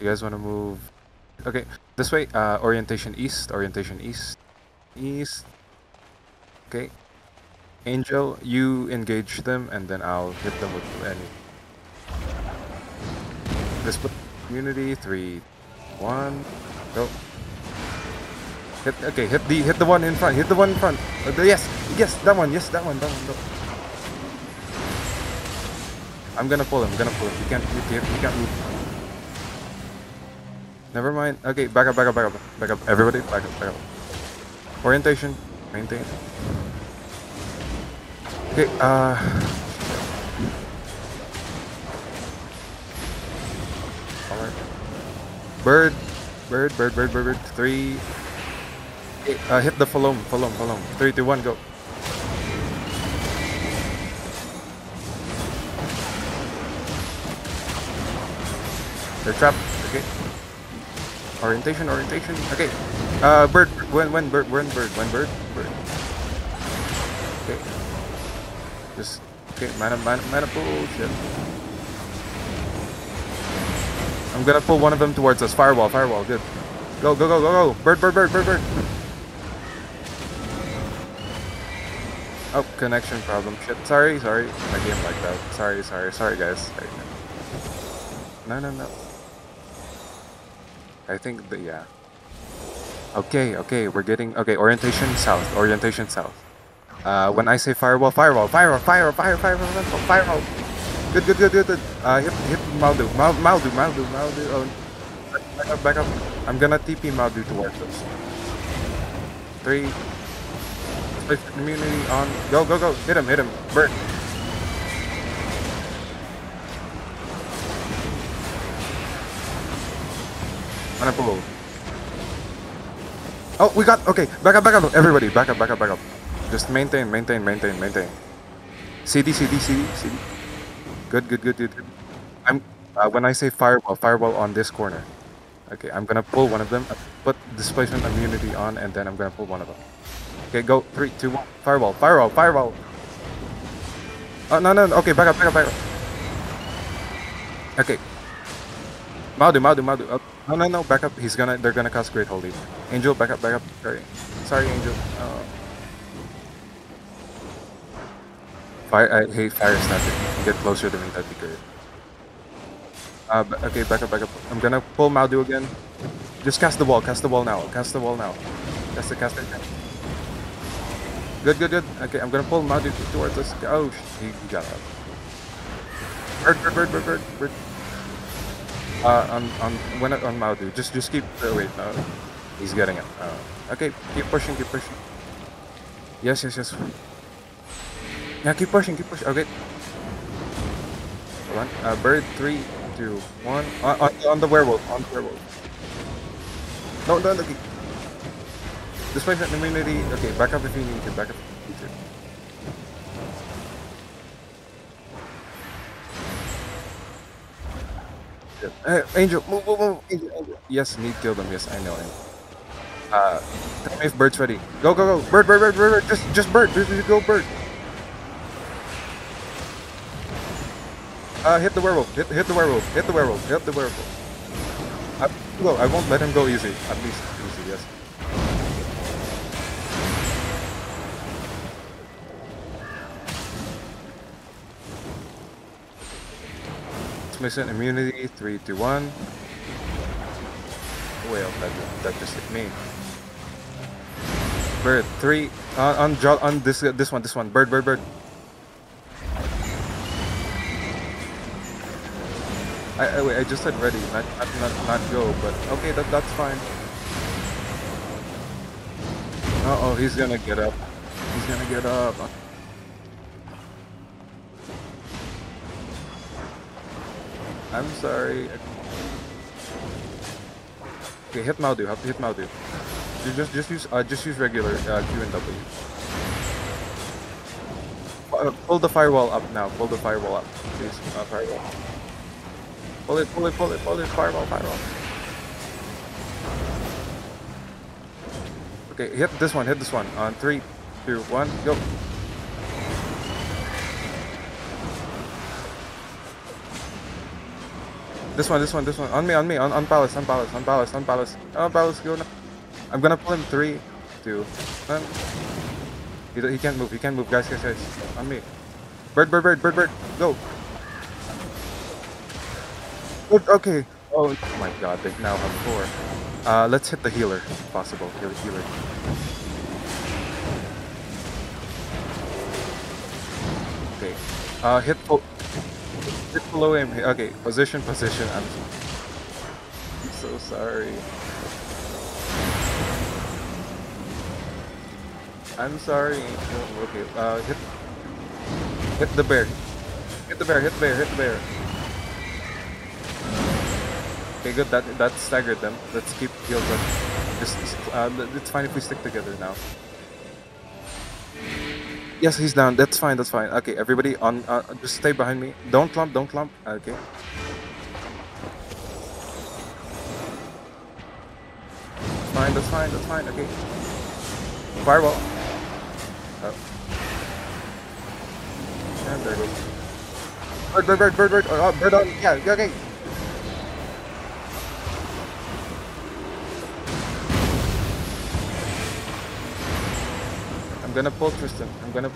You guys want to move? Okay, this way. Uh, orientation east. Orientation east. East. Okay. Angel, you engage them, and then I'll hit them with any. This community three, one, go. Hit, okay, hit the hit the one in front. Hit the one in front. Uh, the- yes, yes, that one. Yes, that one. That one. One. I'm gonna pull him. I'm gonna pull him. You can't. You can't. Can't move. Never mind. Okay, back up. Back up. Back up. Back up. Everybody, back up. Back up. Orientation. Maintain. Okay. Uh. Alright. Bird. Bird. Bird. Bird. Bird. Bird. Three. Uh, hit the Falom. Falom. Falom. Three, two, one, go. They're trapped. Okay. Orientation, orientation. Okay. Uh, bird. When, when, bird, when, bird, when, bird, bird. Okay. Just okay. Mana, mana, mana pull. I'm gonna pull one of them towards us. Firewall, firewall. Good. Go, go, go, go, go. Bird, bird, bird, bird, bird. Oh, connection problem. Shit. Sorry, sorry. My game like that. Sorry, sorry, sorry, guys. Sorry. No, no, no. I think the yeah. Okay, okay, we're getting okay. Orientation south. Orientation south. Uh, when I say firewall, firewall, firewall, firewall, fire, fire, fire, fire, firewall. Good, good, good, good, good. Uh, hit, hit Maldu, Mal, Maldu, Maldu, Maldu. Oh, back up, back up. I'm gonna TP Maldu towards us. Three. Place community on. Go, go, go. Hit him, hit him. Bird. Pull. Oh, we got. Okay, back up, back up. Everybody, back up, back up, back up. Just maintain, maintain, maintain, maintain. CD, CD, CD, CD. Good, good, good, good. I'm. Uh, when I say firewall, firewall on this corner. Okay, I'm gonna pull one of them. Put displacement immunity on, and then I'm gonna pull one of them. Okay, go. Three, two, one. Firewall, firewall, firewall. Oh no. no. Okay, back up, back up, back up. Okay. Maudu, Maudu, Maudu. Oh, no, no, no. Back up. He's gonna. They're gonna cast Great Holy. Angel, back up, back up. Sorry, sorry, Angel. Uh, fire. I hate fire sniping. Get closer to me. That'd be great. Uh, okay, back up, back up. I'm gonna pull Maudu again. Just cast the wall. Cast the wall now. Cast the wall now. Cast it. Cast it. Good, good, good. Okay, I'm gonna pull Maudu towards us. Oh, he got out. Bird, bird, bird, bird, bird, bird. Uh, on on when on Maudu, just just keep. Uh, wait, no, he's getting it. Uh, okay, keep pushing, keep pushing. Yes, yes, yes. Yeah, keep pushing, keep pushing. Okay. One, uh, bird, three, two, one. On, on, on the werewolf, on the werewolf. No, no, no. keep- Displacement immunity. Okay, back up if you need to. Back up if you need to. Angel, move, move, move. Angel, Angel. Yes, need kill them. Yes, I know. I know. Uh, if bird's ready. Go, go, go. Bird, bird, bird, bird, bird. Just, just bird. Just, just go, bird. Uh, hit the werewolf. Hit, hit the werewolf. Hit the werewolf. Hit the werewolf. Uh, go. I won't let him go easy. At least Transmission immunity. Three, two, one. Well, that, that just hit me. Bird, three on on on this this one, this one. Bird, bird, bird. I, I wait. I just said ready, not not not, not go. But okay, that that's fine. Uh oh, he's gonna get up. He's gonna get up. I'm sorry. Okay, hit Maldu. Have to hit Maldu. Ju- Just just use uh, just use regular uh, Q and W. Uh, pull the firewall up now. Pull the firewall up, please. Uh, firewall. Pull it, pull it, pull it, pull it. Firewall, firewall. Okay, hit this one. Hit this one. On three, two, one, go. This one, this one, this one. On me, on me, on, on Palace, on Palace, on Palace, on Palace. On Palace, go now. I'm gonna pull him. Three, two, one. He, he can't move, he can't move. Guys, guys, guys. On me. Bird, bird, bird, bird, bird. Go. Good, okay. Oh my god, they now have four. Uh, let's hit the healer, if possible. Heal healer. Okay. Uh, hit, po hit below him. Okay, position, position. I'm, I'm so sorry. I'm sorry. Okay, uh, hit, hit the bear. Hit the bear, hit the bear, hit the bear. Okay, good. That that staggered them. Let's keep heals up. Just, uh, it's fine if we stick together now. Yes, he's down. That's fine. That's fine. Okay, everybody on. Uh, just stay behind me. Don't clump. Don't clump. Okay. Fine. That's fine. That's fine. Okay. Firewall. Oh. And there goes. Bird, bird, bird, bird, bird. Oh, bird on. Yeah. Okay. I'm gonna pull Tristan. I'm gonna.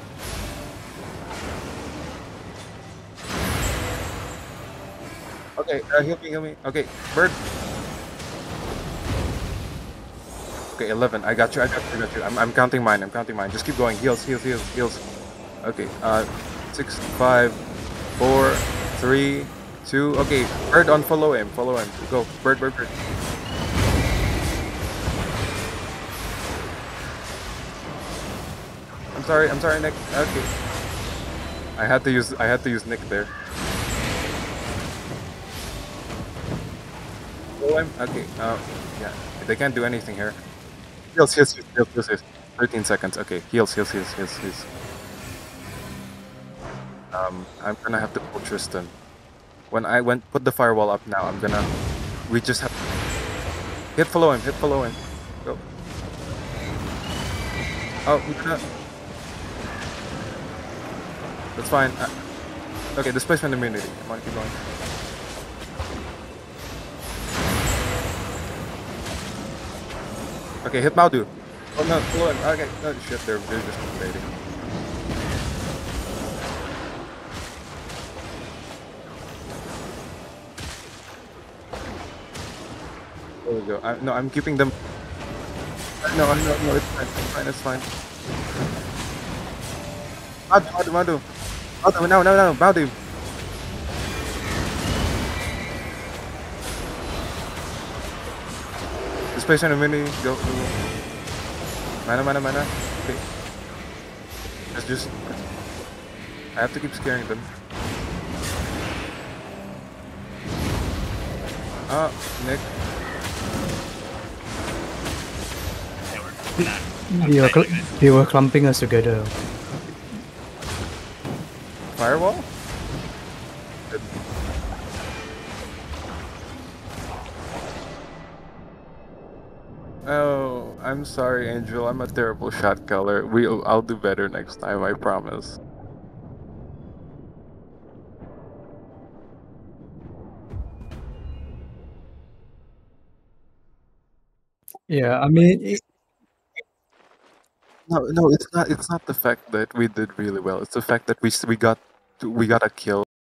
Okay, uh, heal me, heal me. Okay, bird. Okay, 11. I got you, I got you, I got you. I'm, I'm counting mine, I'm counting mine. Just keep going. Heals, heals, heals, heals. Okay, uh, 6, 5, 4, 3, 2. Okay, bird on follow him, follow him. Go, bird, bird, bird. I'm sorry, I'm sorry, Nick. Okay. I had to use I had to use Nick there. Oh, I'm okay. Uh, yeah, they can't do anything here. Heals, heals, heals, heals, heals, heals. 13 seconds. Okay, heals, heals, heals, heals, heals. Um, I'm gonna have to pull Tristan. When I went put the firewall up now, I'm gonna. We just have. Hit follow him. Hit follow him. Go. Oh, we're gonna. That's fine. Uh, okay, displacement immunity. Come on, keep going. Okay, hit Maldu. Oh no, him. Okay, no shit, they're, they're just invading. There we go. I, no, I'm keeping them. No, no, no, it's fine, it's fine, it's fine. Madu, Madu, Madu. Madu, no, no, no, Madu. Displacement immunity, go, go, go. Mana, mana, mana. Okay. Just, just. I have to keep scaring them. Ah, Nick. They were, they were clumping us together. Firewall? Oh, I'm sorry, Angel. I'm a terrible shot caller. We, I'll do better next time. I promise. Yeah, I mean, it, No, no, it's not. It's not the fact that we did really well. It's the fact that we we got we gotta kill